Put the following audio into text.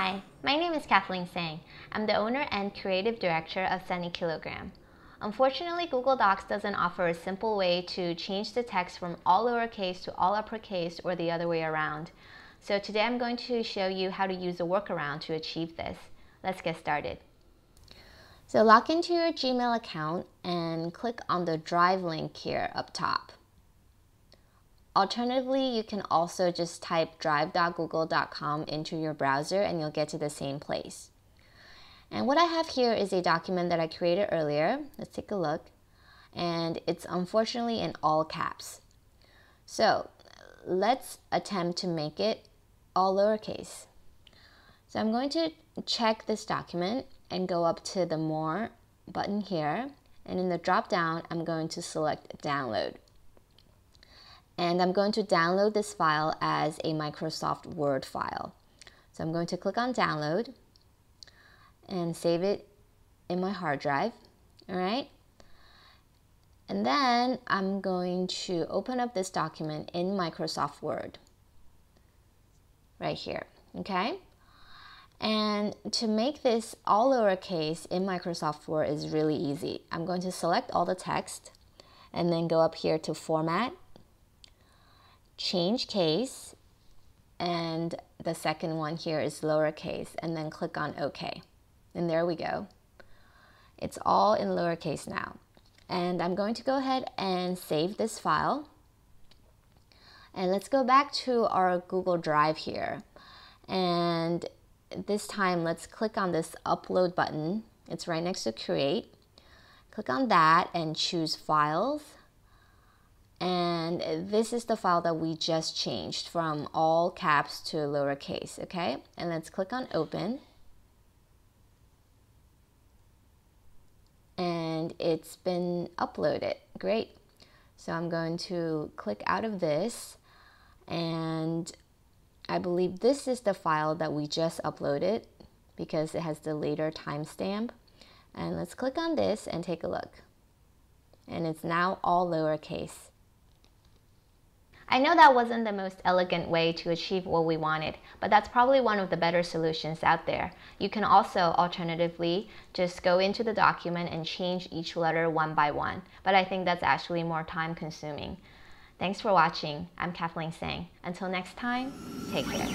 Hi, my name is Cathleen Tseng. I'm the owner and creative director of Sunny Kilogram. Unfortunately, Google Docs doesn't offer a simple way to change the text from all lowercase to all uppercase or the other way around. So today I'm going to show you how to use a workaround to achieve this. Let's get started. So log into your Gmail account and click on the Drive link here up top. Alternatively, you can also just type drive.google.com into your browser and you'll get to the same place. And what I have here is a document that I created earlier. Let's take a look. And it's unfortunately in all caps. So let's attempt to make it all lowercase. So I'm going to check this document and go up to the More button here. And in the drop down, I'm going to select Download. And I'm going to download this file as a Microsoft Word file. So I'm going to click on Download and save it in my hard drive. All right. And then I'm going to open up this document in Microsoft Word right here. Okay. And to make this all lowercase in Microsoft Word is really easy. I'm going to select all the text and then go up here to Format, Change Case, and the second one here is lowercase, and then click on OK. And there we go. It's all in lowercase now. And I'm going to go ahead and save this file. And let's go back to our Google Drive here. And this time, let's click on this upload button. It's right next to create. Click on that and choose files. And this is the file that we just changed from all caps to lowercase, okay? And let's click on open. and it's been uploaded. Great. So I'm going to click out of this and I believe this is the file that we just uploaded because it has the later timestamp. And let's click on this and take a look. And it's now all lowercase. I know that wasn't the most elegant way to achieve what we wanted, but that's probably one of the better solutions out there. You can also alternatively just go into the document and change each letter one by one, but I think that's actually more time consuming. Thanks for watching. I'm Cathleen Tseng. Until next time, take care.